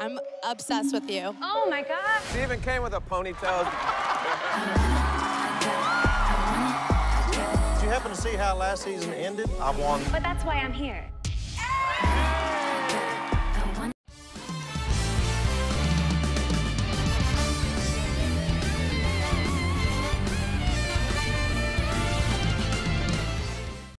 I'm obsessed with you. Oh my God. She even came with a ponytail. Did you happen to see how last season ended? I won. But that's why I'm here.